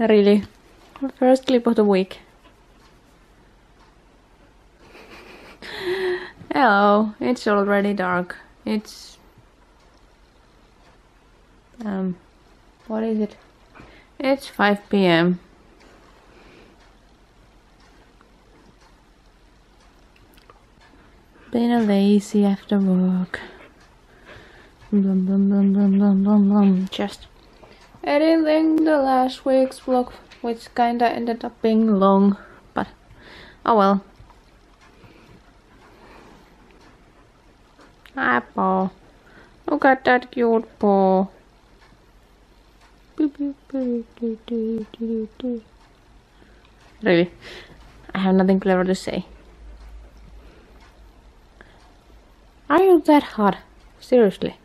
Really. First clip of the week. Hello, it's already dark. It's um what is it? It's 5 p.m. Been a lazy after work. Blum, blum, blum, blum, blum, blum, blum. Just editing the last week's vlog, which kinda ended up being long, but oh well. Hi, Paul. Look at that cute paw. Really, I have nothing clever to say. Are you that hot? Seriously.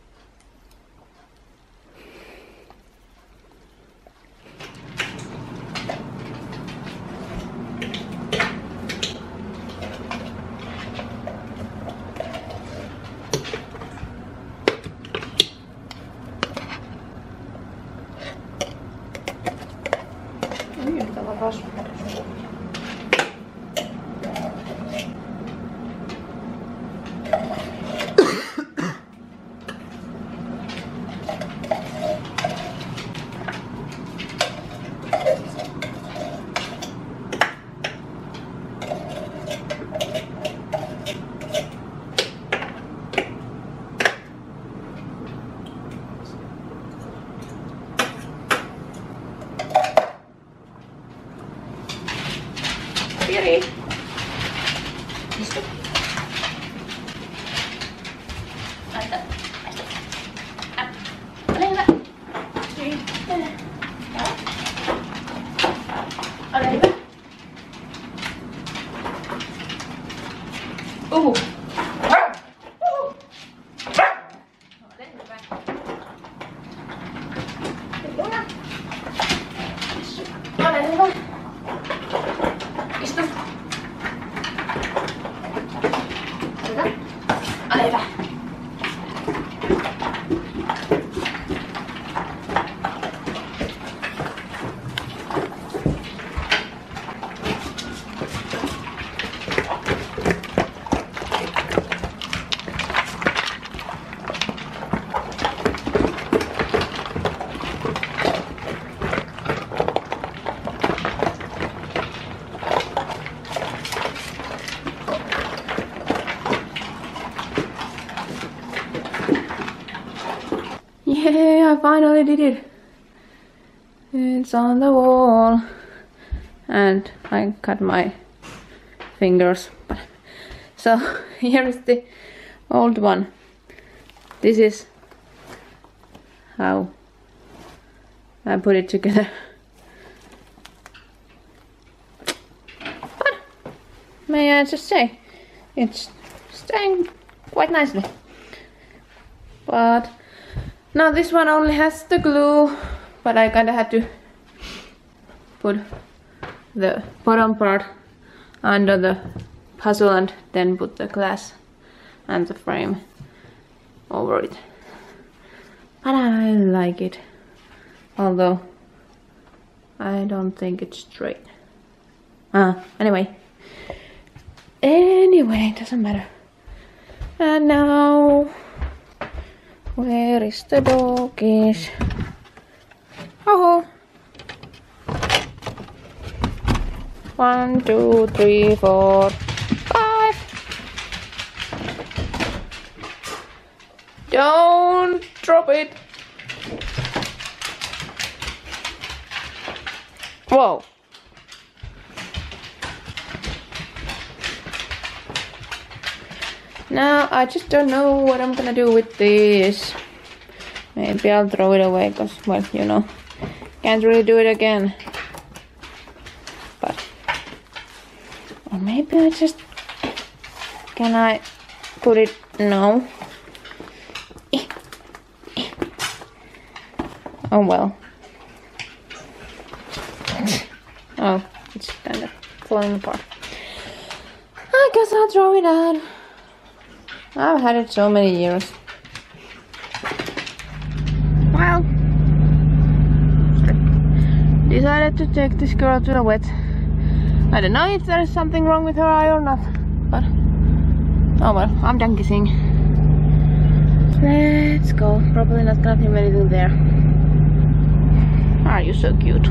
Finally did it. It's on the wall. And I cut my fingers. So here is the old one. This is how I put it together. But may I just say, it's staying quite nicely. But now this one only has the glue, but I kinda had to put the bottom part under the puzzle and then put the glass and the frame over it. But I like it, although I don't think it's straight. Ah, anyway. Anyway, doesn't matter. And now where is the doggies? Oh. One, two, three, four, five. Don't drop it. Whoa. Now I just don't know what I'm gonna do with this. Maybe I'll throw it away because, well, you know, can't really do it again. But, or maybe I just, can I put it, no. Oh well. Oh, it's kind of falling apart. I guess I'll throw it out. I've had it so many years. Well, decided to take this girl to the vet. I don't know if there is something wrong with her eye or not, but oh well, I'm done kissing. Let's go. Probably not gonna film anything there. Ah, Are you so cute?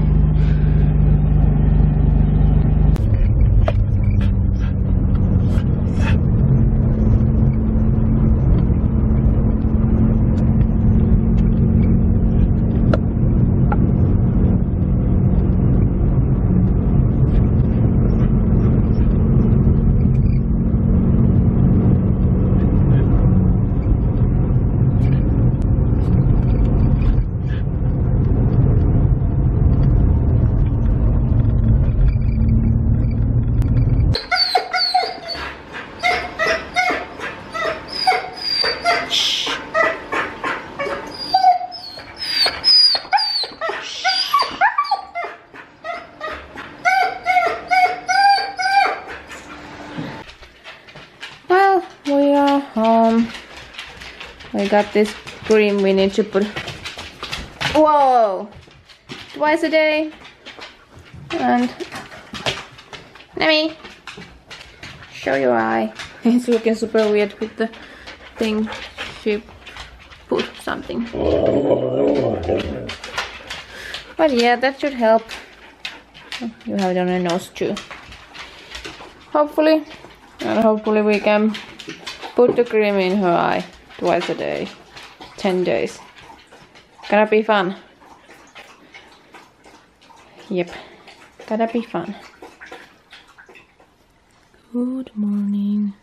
Well, we are home. We got this cream we need to put. Whoa! Twice a day. And. let me Show your eye. It's looking super weird with the thing she put something. But yeah, that should help. You have it on your nose too. Hopefully. And hopefully we can put the cream in her eye twice a day. 10 days. Gonna be fun. Yep. gonna be fun. Good morning.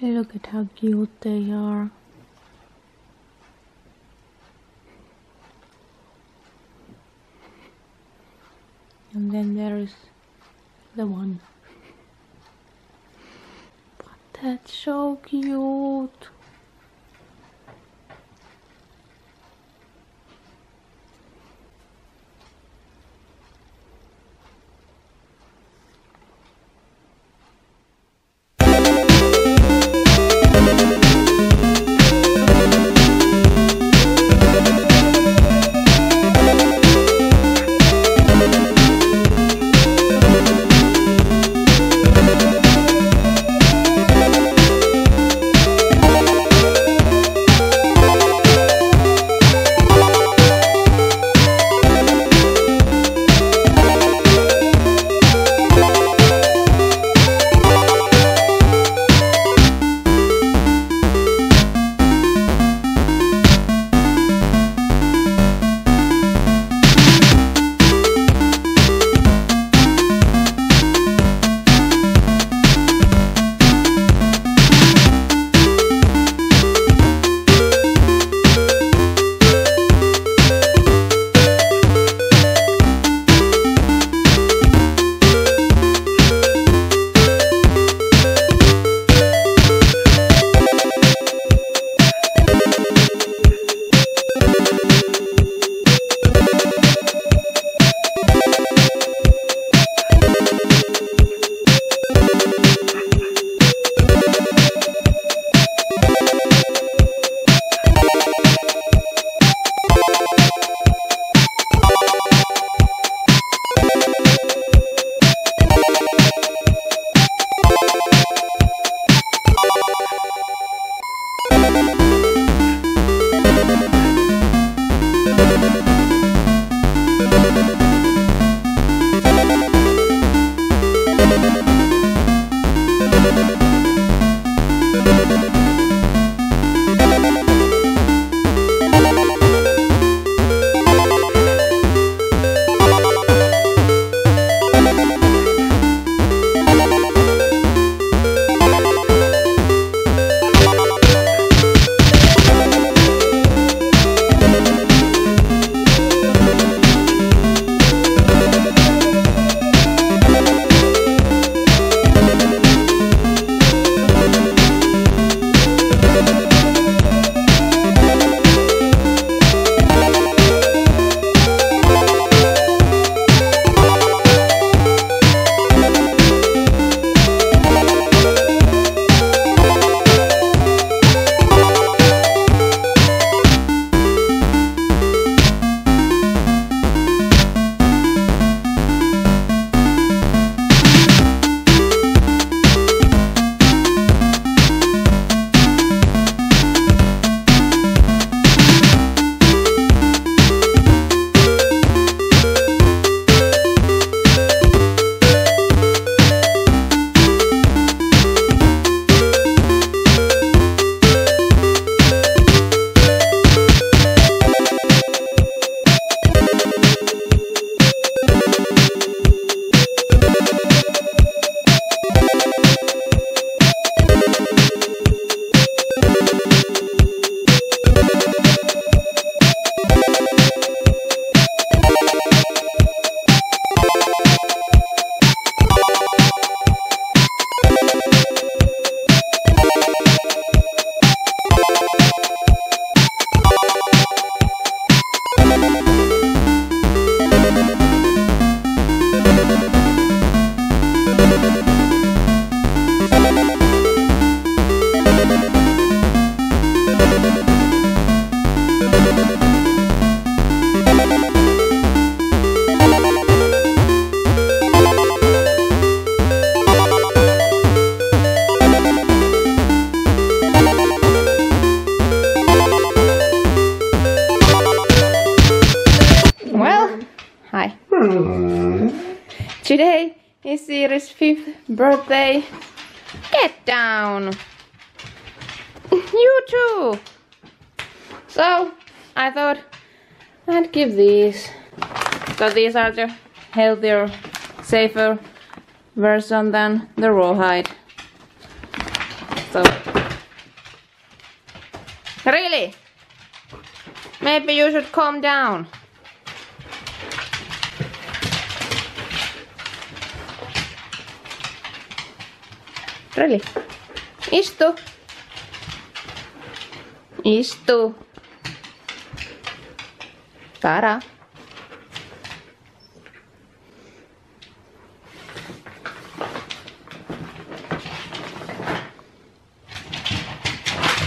Look at how cute they are. And then there is the one. But that's so cute. Today is Siri's fifth birthday. Get down. You too. So I thought I'd give these. So these are the healthier, safer version than the rawhide. So really, maybe you should calm down. Really? Istu. Istu. Tara.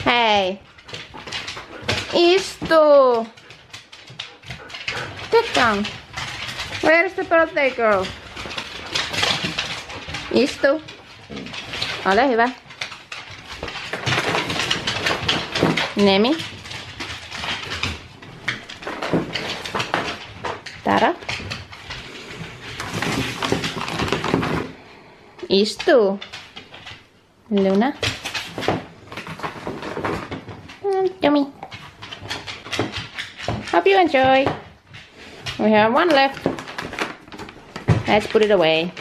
Hei. Istu. Sit down. Where's the birthday girl? Istu. Ole hyvä. Nemi. Tara. Istu. Luna. Mm, yummy. Hope you enjoy. We have one left. Let's put it away.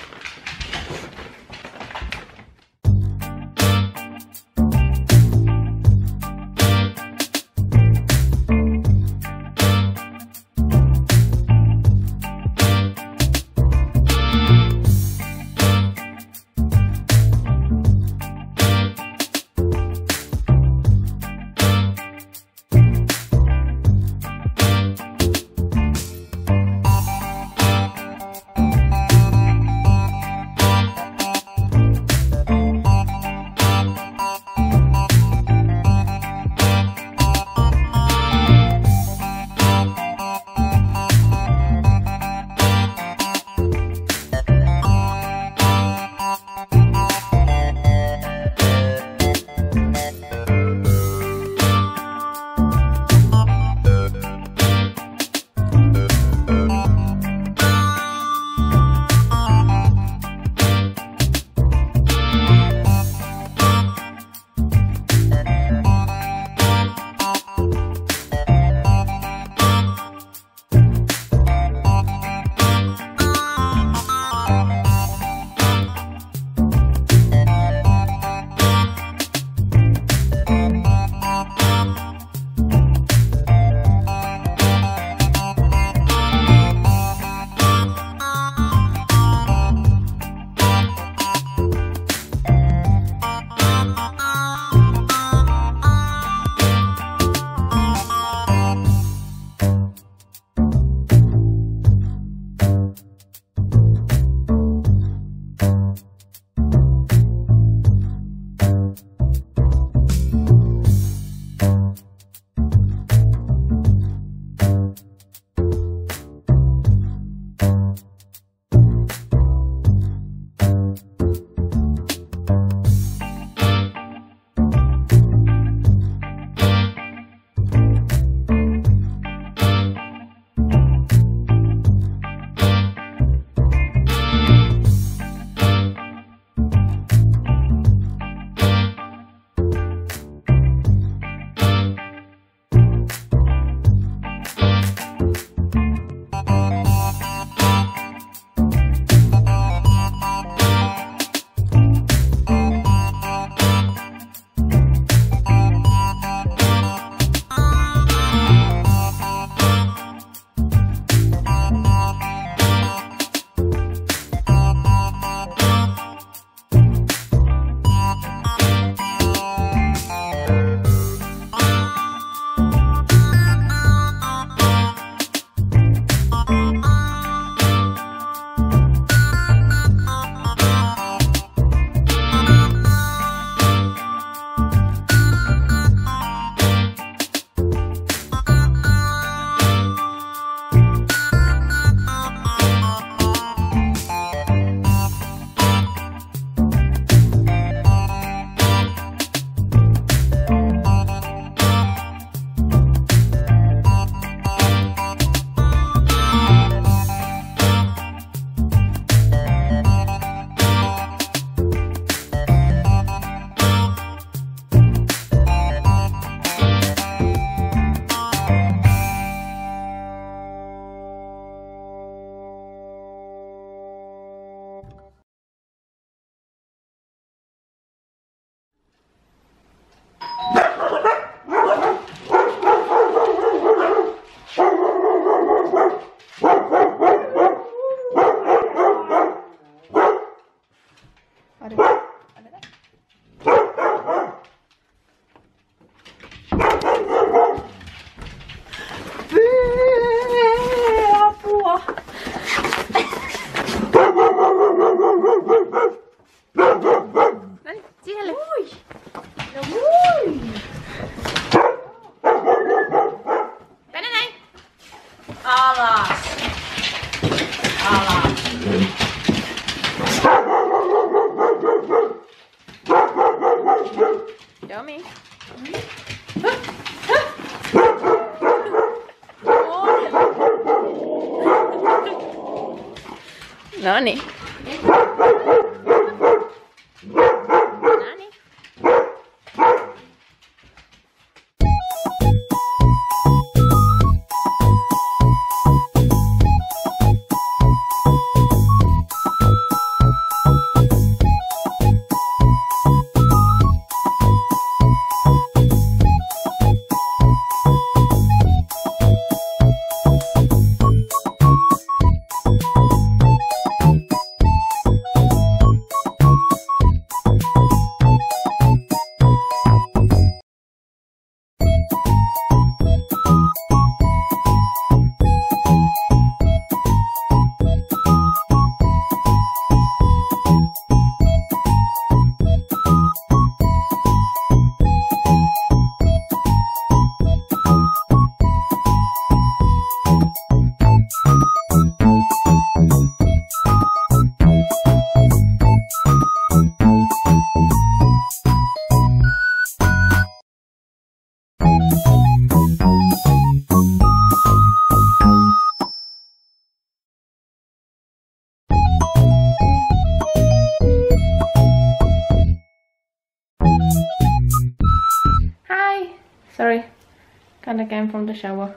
Kinda came from the shower.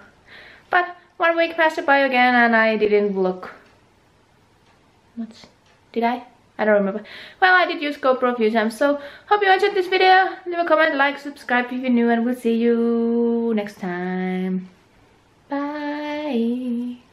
But one week passed by again and I didn't vlog much. Did I? I don't remember. Well, I did use GoPro a few times, so hope you enjoyed this video. Leave a comment, like, subscribe if you're new, and we'll see you next time. Bye!